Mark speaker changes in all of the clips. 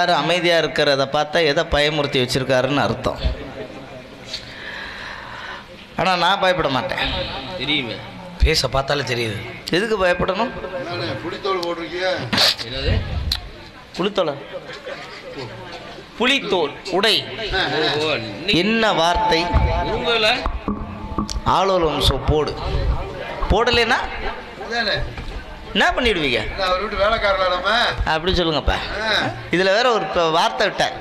Speaker 1: எல்லாரும் அமைதியா இருக்கிறத பார்த்தா எதை பயமுறுத்தி வச்சிருக்காருன்னு அர்த்தம். ஆனா நான் பயப்பட மாட்டேன்.
Speaker 2: தெரியுமே.
Speaker 3: பேச பார்த்தாலே தெரியுது.
Speaker 1: எதுக்கு பயப்படணும்?
Speaker 4: புளித்தோல் போட்டிருக்கிய
Speaker 2: என்னது?
Speaker 1: புலித்தோலை? புலித்தோல் உடை. என்ன வார்த்தை? ஆளோலம் சோ போடு. போடலைன்னா? என்ன பண்ணிடுவீங்க?
Speaker 4: என்ன அவர் வீட்டு வேலைக்காரல நம்ம
Speaker 1: அப்படி சொல்லுங்கப்பா இதுல வேற ஒரு இப்ப வார்த்தை விட்டேன்.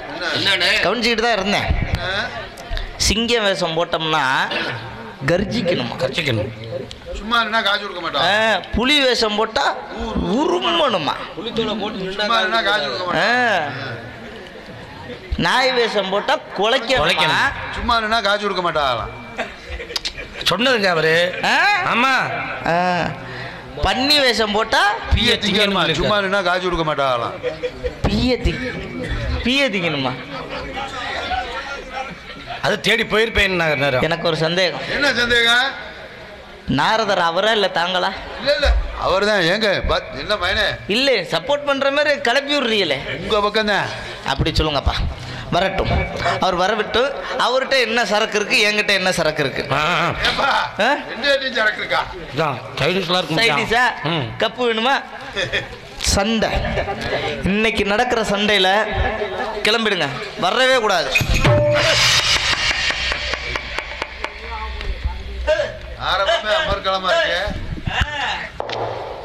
Speaker 1: கவனிச்சுக்கிட்டு தான் இருந்தேன்.
Speaker 4: ஆ,
Speaker 1: சிங்கம் வேஷம் போட்டோம்னா கர்ஜிக்கணுமா?
Speaker 3: கர்ச்சிக்கணும்
Speaker 4: சும்மா இருந்தா காசு கொடுக்க
Speaker 1: ஆ,
Speaker 4: மாட்டான்
Speaker 1: புலி வேஷம் போட்டா உருமணுமா? நாய் வேஷம் போட்டா குலைக்க
Speaker 3: குலைக்கணும்.
Speaker 4: சும்மா இருந்தா காசு கொடுக்க மாட்டாங்களாம்
Speaker 3: சொன்னதுங்க அவரு. ஆமா.
Speaker 1: பன்னி வேஷம் போட்டா
Speaker 3: பிய
Speaker 4: திங்கணுமா? சும்மா இருந்தா காசு கொடுக்க மாட்டாங்களாம்.
Speaker 1: பிய தி பிய திங்கணுமா?
Speaker 3: அது தேடி போயிருப்பேன்
Speaker 1: எனக்கு ஒரு சந்தேகம்.
Speaker 4: என்ன சந்தேகம்?
Speaker 1: நாரதர் அவரா இல்ல தாங்களா?
Speaker 4: இல்ல இல்ல. அவர் தான் ஏங்க என்ன மயனே
Speaker 1: இல்ல சப்போர்ட் பண்ற மாதிரி கிளப்பி விடுறீங்களே.
Speaker 4: உங்க பக்கம் தான்
Speaker 1: அப்படி சொல்லுங்கப்பா. வரட்டும். அவர் வரவிட்டு அவர்கிட்ட என்ன சரக்கு இருக்கு என்கிட்ட என்ன சரக்கு இருக்கு? சைடிஷா
Speaker 3: ம்.
Speaker 1: கப்பு வேணுமா? சண்டை. இன்னைக்கு நடக்கிற சண்டையில கிளம்பிடுங்க. வரவே கூடாது.
Speaker 4: ஆரம்பமே அமர்க்களமா இருக்கு.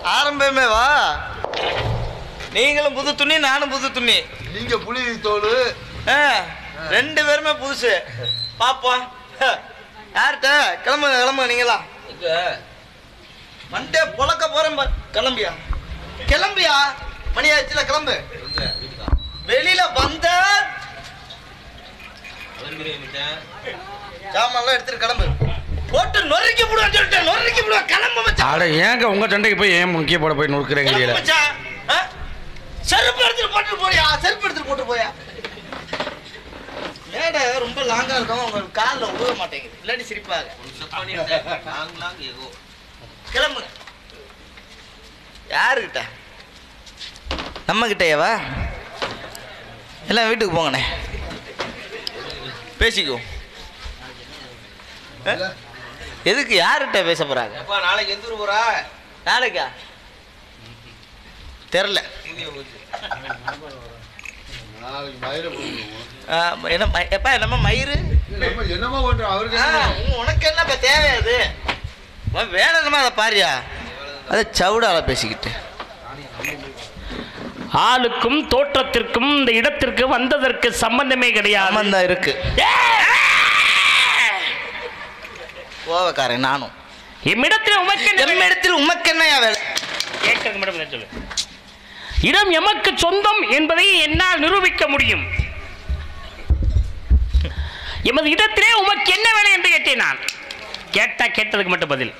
Speaker 1: ஆரம்பமே வா. நீங்களும் புது துணி நானும் புது துணி.
Speaker 4: நீங்க புளி தோல்.
Speaker 1: ரெண்டு பேருமே புதுசு. பாப்போம். யார்கிட்ட? கிளம்புங்க கிளம்புங்க நீங்களா மண்டே பொழக்க போறேன் பார். கிளம்பியா? கிளம்பியா? மணி ஆச்சுல கிளம்பு. வெளியில வந்த ஜாமான்லாம் எடுத்துட்டு கிளம்பு. போட்டு நொறுக்கி விடுவேன் சொல்லிட்டேன். நொறுக்கி விடுவேன் கிளம்பு மச்சான்.
Speaker 3: அட ஏங்க உங்க சண்டைக்கு போய் ஏன் முக்கிய போட போய் நொறுக்குறீங்க?
Speaker 1: செருப்பு எடுத்துட்டு போட்டு போயா செருப்பு எடுத்துட்டு போட்டு போயா மேடை ரொம்ப லாங்கா இருக்கும். உங்க காலில் விழுக மாட்டேங்குது. இல்லாட்டி சிரிப்பாங்க
Speaker 2: லாங் லாங் ஏகோ.
Speaker 1: கிளம்புங்க. யாருக்கிட்ட? நம்ம கிட்டேவா எல்லாம் வீட்டுக்கு போங்கண்ணே. பேசிக்குவோம் ஆ? எதுக்கு யார்கிட்ட பேச போறாங்க?
Speaker 2: நாளைக்கு எந்த ஊர் போறா?
Speaker 1: நாளைக்கா? தெரில
Speaker 2: இந்தியா போச்சு
Speaker 4: நாளைக்கு மயிரை போடுவோம்
Speaker 1: என்ன எப்பா என்னம்மா மயிறு?
Speaker 4: என்னமோ பண்றோம் அவருக்கு என்ன?
Speaker 1: உனக்கு என்ன இப்போ தேவை அது? என்னமா பாரியா? அதை சவுடால பேசிக்கிட்டு.
Speaker 5: ஆளுக்கும் தோற்றத்திற்கும் இந்த இடத்திற்கு வந்ததற்கு சம்பந்தமே கிடையாது.
Speaker 1: சம்பந்தம் இருக்கு. கோவக்காரன் நானும்.
Speaker 5: இம்மிடத்தில் உமக்கு என்ன வேலை?
Speaker 1: இடத்தில் உமக்கு என்னையா வேலை?
Speaker 5: கேட்கறது மட்டும் பதில் சொல்லு இடம் எமக்கு சொந்தம் என்பதை என்னால் நிரூபிக்க முடியும். எமது இடத்திலே உமக்கு என்ன வேலை என்று கேட்டேன் நான். கேட்டா கேட்டதுக்கு மட்டும் பதில்.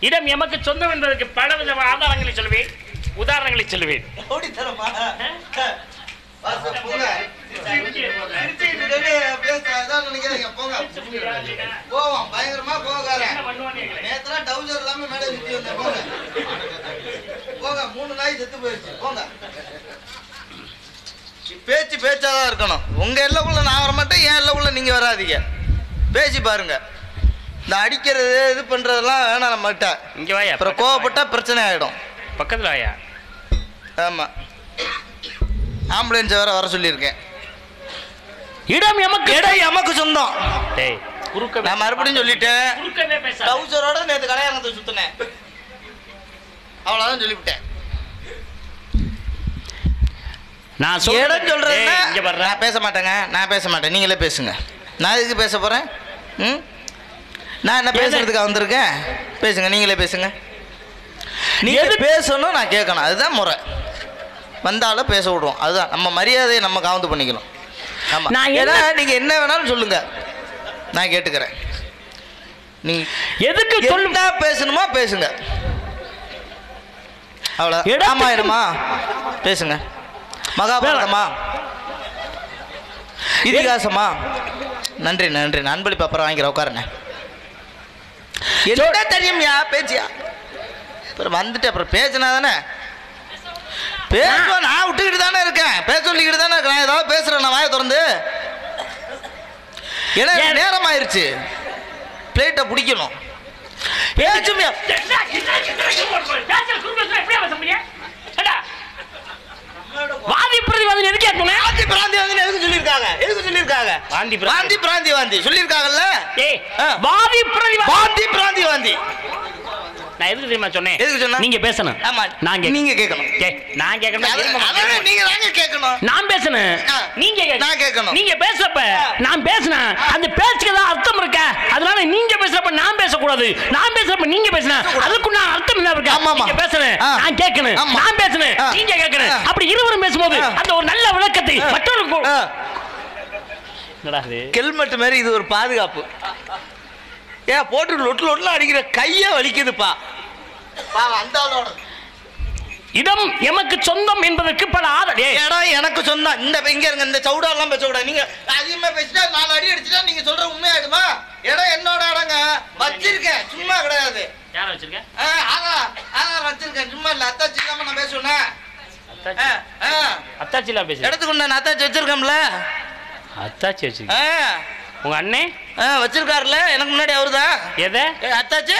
Speaker 5: இடம் எமக்கு சொந்தம் என்பதற்கு பல வித ஆதாரங்களை சொல்லுவேன் உதாரணங்களை சொல்லுவேன்
Speaker 1: போவோம், பயங்கரமா கோவக்காரன். நேத்துலாம் trouser இல்லாம மேடை சுத்தி வந்தேன், போங்க. போங்க, மூணு நாய் செத்து போயிடுச்சு, போங்க. பேச்சு பேச்சாதான் இருக்கணும். உங்க எல்லைக்குள்ள நான் வர மாட்டேன். என் எல்லைக்குள்ள நீங்க வராதீங்க. பேசி பாருங்க. இந்த அடிக்கிறது இது பண்றதெல்லாம் வேணாம் நம்மகிட்ட
Speaker 5: இங்க வாயா
Speaker 1: அப்புறம் கோவப்பட்டா பிரச்சனை ஆயிடும்.
Speaker 5: பக்கத்துல வாயா.
Speaker 1: ஆமா. ஆம்புலன்ஸ் வேற வர சொல்லியிருக்கேன்.
Speaker 5: இடம் எமக்கு
Speaker 1: இடம் எமக்கு சொந்தம்.
Speaker 5: டேய் குறுக்க
Speaker 1: நான் மறுபடியும் சொல்லிட்டேன். டவுசரோட நேற்று கடையாங்கத்தை சுத்தினேன். அவ்வளோதான் சொல்லிவிட்டேன்.
Speaker 5: நான்
Speaker 1: இடம்
Speaker 5: இங்க பாரு
Speaker 1: நான் பேச மாட்டேங்க. நான் பேச மாட்டேன். நீங்களே பேசுங்க. நான் எதுக்கு பேச போறேன்? ம்? நான் என்ன பேசுறதுக்கு வந்திருக்கேன்? பேசுங்க. நீங்களே பேசுங்க. நீங்க
Speaker 5: எது-
Speaker 1: பேசணும் நான் கேட்கணும். அதுதான் முறை. வந்தாலும் பேச விடுவோம் அதுதான். நம்ம மரியாதையை நம்ம காவந்து பண்ணிக்கணும்.
Speaker 5: நான்
Speaker 1: ஏன்னா
Speaker 5: என்ன-
Speaker 1: நீங்க என்ன வேணாலும் சொல்லுங்க. நான் கேட்டுக்கிறேன். நீங்க
Speaker 5: எதுக்கு
Speaker 1: என்ன பேசணுமா பேசுங்க. அவ்வளோ. ராமாயணமா பேசுங்க. மகாபாரதமா இதிகாசமா நன்றி நன்றி. நண்பளிப்பு அப்புறம் வாங்கிக்கிறேன் உட்காருங்க. என்ன தெரியும்யா பேச்சியா? அப்புறம் வந்துட்டு அப்புறம் பேசினா தானே பேசுவேன் நான் விட்டுக்கிட்டு தானே இருக்கேன். பேச சொல்லிக்கிட்டு தானே இருக்கேன். ஏதாவது பேசுறேன் நான் வாயை திறந்து. ஏன்னா? நேரம் ஆயிருச்சு பிளேட்டை பிடிக்கணும். பேசுமியா
Speaker 5: வாதி பிரதிவாதி எதுக்கே சொன்னேன்
Speaker 1: வாந்தி பிராந்தி வந்து எதுக்கு சொல்லியிருக்காங்க? எதுக்கு சொல்லியிருக்காங்க?
Speaker 5: வாந்தி பிராந்தி.
Speaker 1: வாந்தி பிராந்தி வாந்தி சொல்லியிருக்காங்கல்ல.
Speaker 5: வாதி பிரதிவாதி
Speaker 1: வாந்தி பிராந்தி வாந்தி
Speaker 5: நான் எதுக்கு தெரியுமா சொன்னேன்?
Speaker 1: எதுக்கு சொன்ன?
Speaker 5: நீங்க பேசணும்.
Speaker 1: ஆமா.
Speaker 5: நான்
Speaker 1: நீங்க கேட்கணும்.
Speaker 5: நான் கேட்கணும்.
Speaker 1: நீங்க தாங்க கேட்கணும்.
Speaker 5: நான் பேசணும். நீங்க.
Speaker 1: நான் கேட்கணும்.
Speaker 5: நீங்க பேசுறப்ப நான் பேசினேன். அந்த பேச்சுக்கு தான் அர்த்தம் இருக்க. அதனால நீங்க பேசுறப்ப நான் பேசக்கூடாது. நான் பேசுறப்ப நீங்க பேசணும் அதுக்கு நான் அர்த்தம் என்ன இருக்கு?
Speaker 1: ஆமாமா.
Speaker 5: நீங்க பேசணும். நான் கேட்கணும்.
Speaker 1: ஆமா.
Speaker 5: நான் பேசணும். நீங்க கேட்கணும். அப்படி இருவரும் பேசும்போது. அந்த ஒரு நல்ல விளக்கத்தை மற்றவருக்கு
Speaker 1: ஹெல்மெட் மாதிரி இது ஒரு பாதுகாப்பு. ஏன் போட்டு லொட்டு லொட்டுல அடிக்கிற கைய வலிக்குதுப்பா. பாவம், அந்த ஆளோட.
Speaker 5: இடம் எமக்கு சொந்தம் என்பதற்கு பல ஆதரே
Speaker 1: இடம் எனக்கு சொந்தம். இந்த இங்க இருங்க இந்த சவுடாலாம் பேச கூடாது நீங்க அதிகமா பேசிட்டா நாலு அடி அடிச்சுட்டா நீங்க சொல்ற உண்மையாயிடுமா இடம் என்னோட இடங்க வச்சிருக்கேன். சும்மா கிடையாது.
Speaker 5: யார வச்சிருக்க
Speaker 1: ஆ, ஆதார் ஆதார் வச்சிருக்கேன். சும்மா இல்ல அத்தாச்சி இல்லாம நான் பேசுவேன்
Speaker 5: அத்தாச்சி. அத்தாச்சிலாம் பேசு
Speaker 1: இடத்துக்கு உண்டான அத்தாச்சி வச்சிருக்கோம்ல
Speaker 5: அத்தாச்சி வச்சிருக்க
Speaker 1: ஆ,
Speaker 5: உங்க அண்ணே?
Speaker 1: ஆ, வச்சிருக்காருல்ல எனக்கு முன்னாடி அவருதான்
Speaker 5: எதை?
Speaker 1: ஏ, அத்தாச்சி?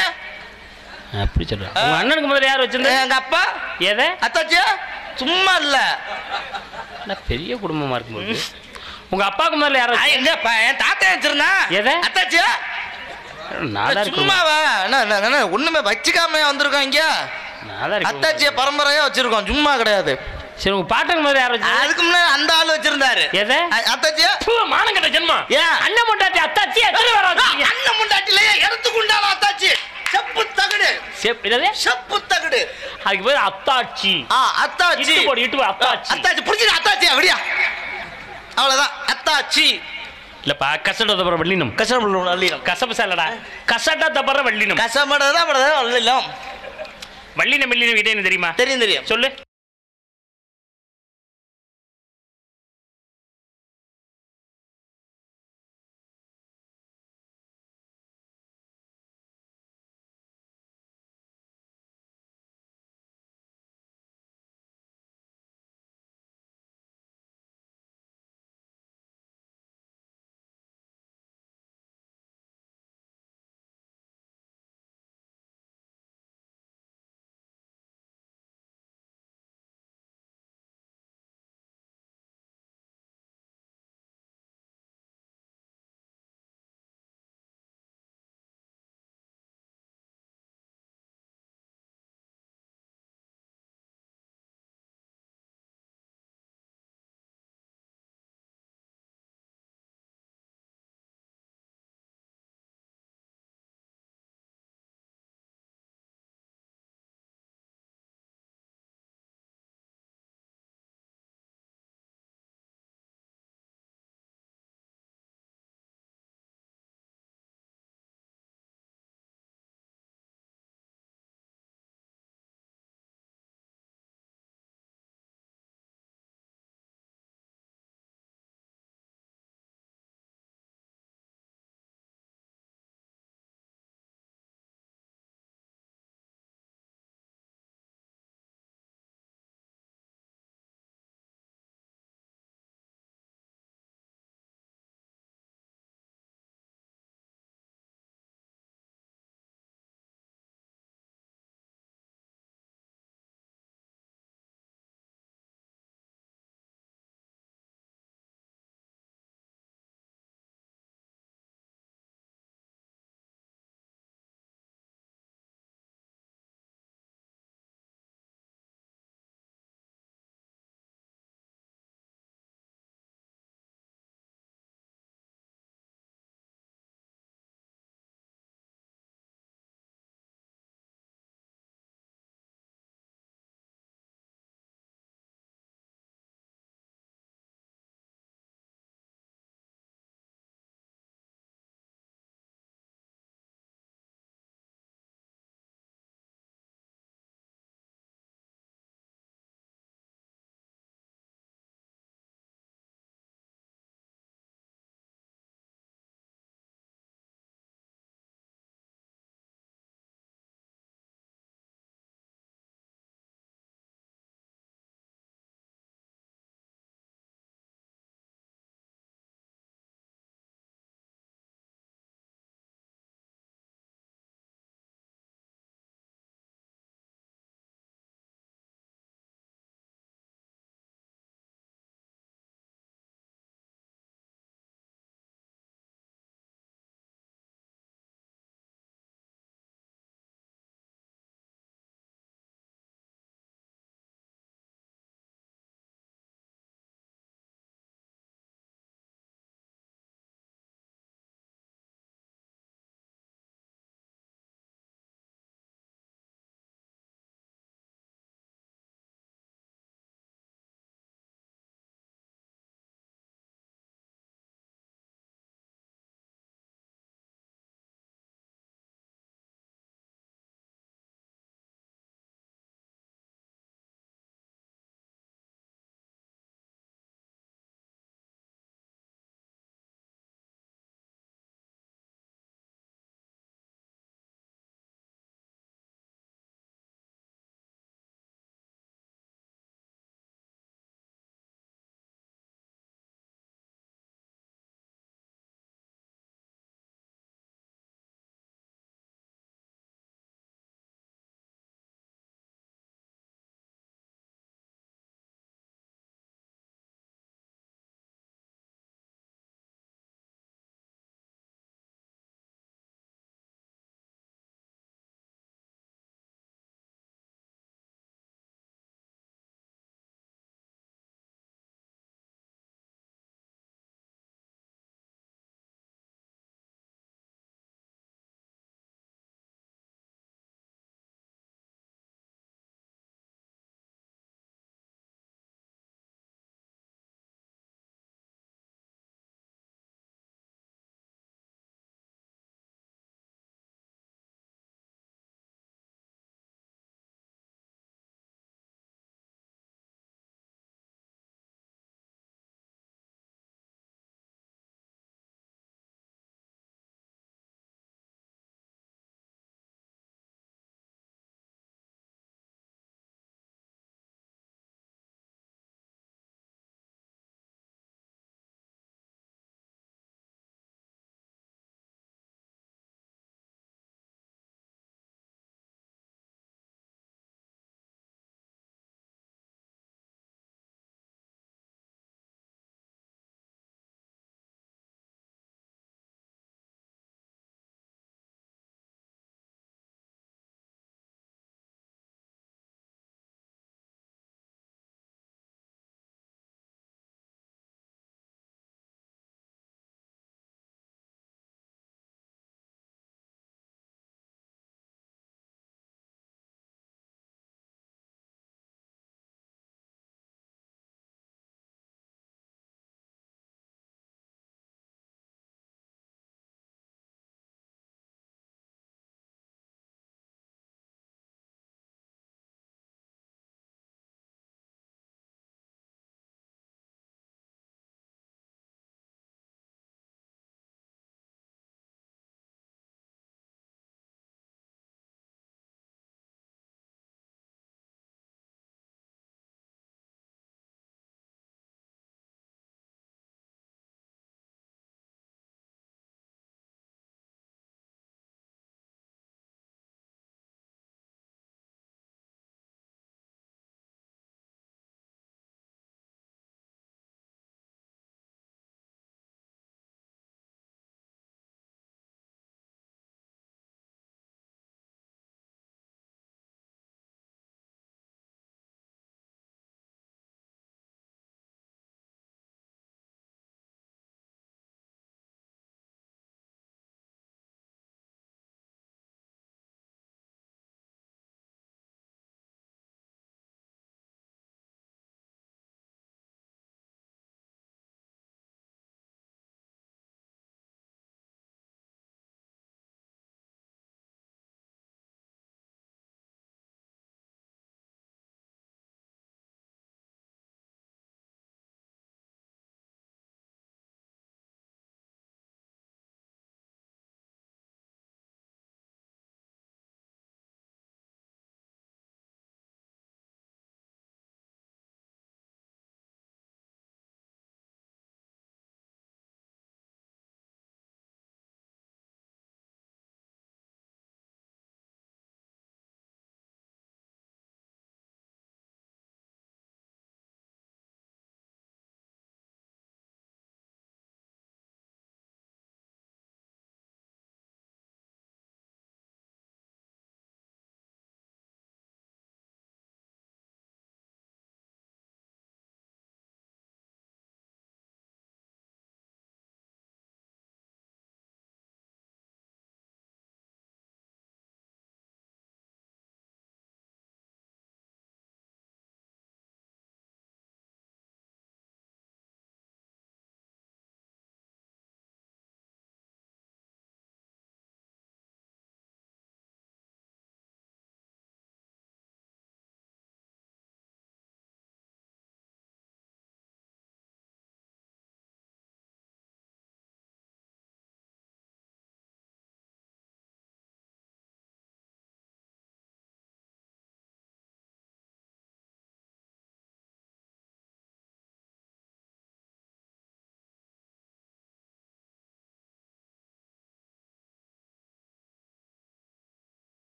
Speaker 5: அப்படி சொல்றேன் உங்க அண்ணனுக்கு முதல்ல யார் வச்சிருந்தா
Speaker 1: எங்க அப்பா?
Speaker 5: எதை?
Speaker 1: அத்தாச்சியா சும்மா இல்ல.
Speaker 5: நான் பெரிய குடும்பமா இருக்கும்போது. உங்க அப்பாவுக்கு முதல்ல யார்
Speaker 1: ஆ,
Speaker 5: வச்சிருந்தா?
Speaker 1: எங்க அப்பா? என் தாத்தா வச்சிருந்தா.
Speaker 5: எதை? இருக்கு.
Speaker 1: சும்மாவா? என்ன என்ன, என்ன ஒண்ணுமே வச்சுக்காம வந்திருக்கோம் இங்க? அத்தாச்சிய பரம்பரையா வச்சிருக்கோம். சும்மா கிடையாது.
Speaker 5: சரி உங்க பாட்டுக்கு முதல்ல யார் வச்சிருந்தா?
Speaker 1: அதுக்கு முன்னாடி அந்த ஆள் வச்சிருந்தாரு.
Speaker 5: எதை?
Speaker 1: அத்தாச்சியா?
Speaker 5: மானம் கட்ட ஜென்மம்
Speaker 1: ஏன்?
Speaker 5: அண்ணன் பொண்டாட்டி அத்தாச்சி எத்தனை பேர்?
Speaker 1: அண்ணன் முண்டாட்டிலேயே இடத்துக்கு உண்டான அத்தாச்சி? செப்பு தகடு.
Speaker 5: செப்- என்னது?
Speaker 1: செப்பு தகடு.
Speaker 5: அதுக்கு பேர் அத்தாச்சி.
Speaker 1: ஆ அத்தாச்சி.
Speaker 5: இட்டு போடு, இட்டு அத்தாச்சி.
Speaker 1: அத்தாச்சி புடிச்சிரு அத்தாச்சி அப்படியா அவ்வளவுதான் அத்தாச்சி.
Speaker 5: இல்லப்பா கசட தப்பற வள்ளினம்.
Speaker 1: கஷ்டப்படணும் அல்லியம்
Speaker 5: கசப்பு சாலடா. கசட தப்பற வள்ளினம்.
Speaker 1: கஷ்டப்படதான் படதான் அல்லியம்
Speaker 5: வள்ளினம். வள்ளினம் இடையே தெரியுமா?
Speaker 1: தெரியும் தெரியும்.
Speaker 5: சொல்லு.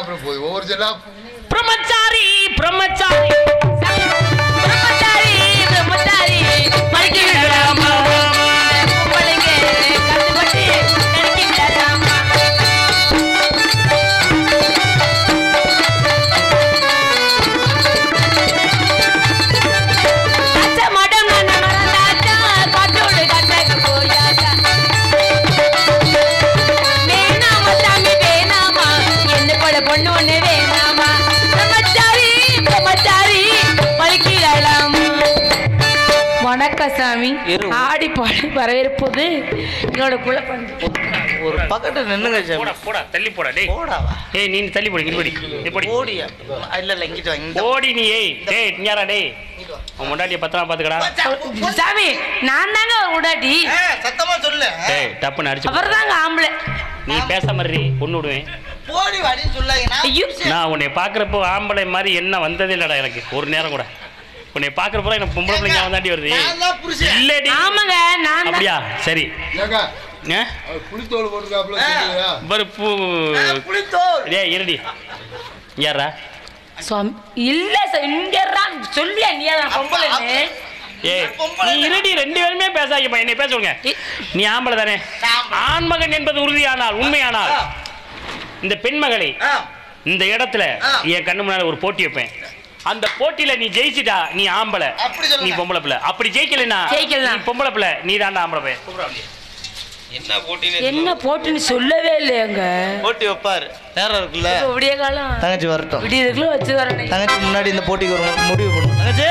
Speaker 6: प्रभु
Speaker 2: ब्रह्मचारी
Speaker 6: ब्रह्मचारी। பாடி வரவேற்போது என்னோட பண்ணு
Speaker 2: ஒரு பக்கத்து நின்னுங்க
Speaker 5: போடா போடா தள்ளி போடா டேய்.
Speaker 2: போடாவா
Speaker 5: ஏய் நீ தள்ளி போடி இங்க போடி நீ போடி.
Speaker 2: ஓடியா இல்ல இல்ல இங்கிட்டு வா இங்க
Speaker 5: ஓடி நீ ஏய் டேய் இங்கடா டேய். உன் முண்டாட்டிய பத்திரமா பாத்துக்கடா.
Speaker 6: சாமி நான் தாங்க உடாட்டி
Speaker 1: ஆ, சத்தமா சொல்லு.
Speaker 5: டேய் டப்புன்னு அடிச்சு
Speaker 6: அவர் தாங்க ஆம்பளை.
Speaker 5: நீ பேசாம இரு பொண்ணு விடுவேன்.
Speaker 1: போடி வாடின்னு சொல்லாங்க. நான்
Speaker 5: உன்னை பாக்குறப்போ ஆம்பளை மாதிரி என்ன வந்ததே இல்லடா எனக்கு. ஒரு நேரம் கூட. உன்னை பாக்குறப்போ எனக்கு பொம்பளை பிள்ளைங்க வந்தாண்டி வருது.
Speaker 1: நான் தான் புருஷன்.
Speaker 5: இல்லடி.
Speaker 6: ஆமாங்க நான்
Speaker 5: அப்படியா? சரி.
Speaker 4: புளித்தோல் போட்டுருக்காப்புல
Speaker 1: ஆ.
Speaker 4: சொல்லுங்க.
Speaker 5: பாரு பூ
Speaker 1: புளித்தோல்.
Speaker 5: டேய் இருடி. யாரா
Speaker 6: சுவாமி இல்ல சார் இங்க இருறான். சொல்லியா நீ தான் பொம்பளைன்னு?
Speaker 5: ஏய் நீ இருடி ரெண்டு பேருமே பேசாதீங்கப்பா என்னை பேச சொல்லுங்க. நீ ஆம்பளை தானே. ஆண்மகன் என்பது உறுதியானால் உண்மையானால். இந்த பெண்மகளை இந்த இடத்துல. என் கண்ணு முன்னால ஒரு போட்டி வைப்பேன். அந்த போட்டியில நீ ஜெயிச்சிட்டா நீ ஆம்பளை. நீ பொம்பளை பிள்ளை. அப்படி ஜெயிக்கலைன்னா
Speaker 6: ஜெயிக்கலைனா?
Speaker 5: நீ பொம்பளை பிள்ளை. நீ தாண்டா ஆம்பளை பையன்.
Speaker 2: என்ன போட்டின்னு
Speaker 6: என்ன போட்டுன்னு சொல்லவே இல்லையாங்க.
Speaker 2: போட்டி வைப்பாரு. நேரம் இருக்குல்ல.
Speaker 6: இப்ப விடிய காலம்.
Speaker 2: தங்கச்சி வரட்டும்.
Speaker 6: விடியதுக்குள்ள வச்சு வரணும்
Speaker 2: தங்கச்சி முன்னாடி இந்த போட்டிக்கு ஒரு முடிவு பண்ணுவோம். தங்கச்சி!